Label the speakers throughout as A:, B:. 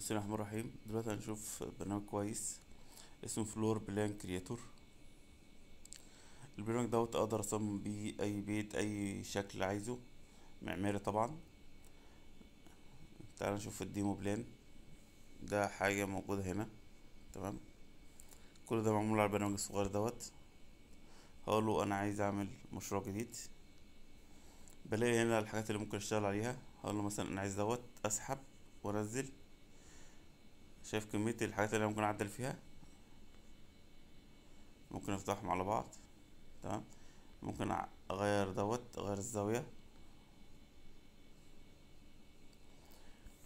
A: بسم الله الرحمن الرحيم. دلوقتي هنشوف برنامج كويس اسمه floor plan creator البرنامج دوت أقدر أصمم بيه أي بيت أي شكل عايزه معماري طبعا. تعال نشوف ال demo plan ده حاجة موجودة هنا. تمام؟ كل ده معمول على البرنامج الصغير دوت. هقوله أنا عايز أعمل مشروع جديد. بلاقي هنا الحاجات اللي ممكن أشتغل عليها. هقوله مثلا أنا عايز دوت أسحب وأنزل. شايف كمية الحاجات اللي ممكن أعدل فيها؟ ممكن أفتحهم على بعض تمام؟ ممكن أغير دوت أغير الزاوية.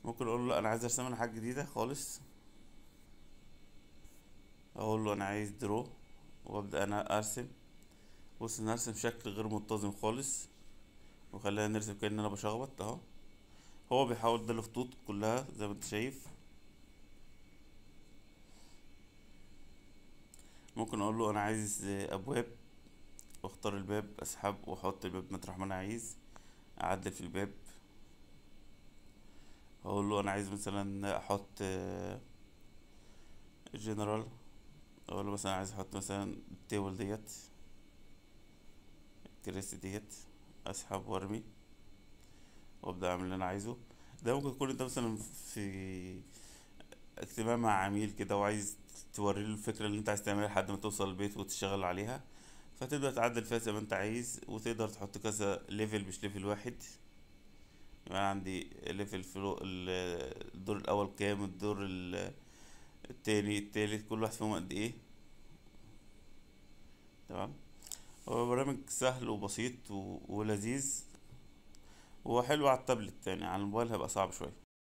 A: ممكن أقول له أنا عايز أرسم أنا حاجة جديدة خالص. أقول له أنا عايز درو وأبدأ أنا أرسم. بص نرسم شكل غير منتظم خالص وخلينا نرسم كأن أنا بشخبط أهو. هو بيحاول ده الخطوط كلها زي ما أنت شايف. ممكن أقول له أنا عايز أبواب واختار الباب أسحب وأحط الباب مطرح ما أنا عايز أعدل في الباب. أقول له أنا عايز مثلا أحط جنرال أقول له مثلا عايز أحط مثلا ال table ديت الكراسي ديت أسحب وأرمي وأبدأ أعمل اللي أنا عايزه. ده ممكن يكون أنت مثلا في اجتماع مع عميل كده وعايز توري له الفكرة اللي انت عايز تعملها لحد ما توصل البيت وتشتغل عليها. فتبدا تعدل فيها زي ما انت عايز وتقدر تحط كذا level مش level واحد. يعني عندي level floor الدور الأول كام الدور التاني التالت كل واحد فيهم قد إيه. تمام؟ هو برنامج سهل وبسيط ولذيذ. هو حلو على التابلت يعني على الموبايل هيبقى صعب شوية.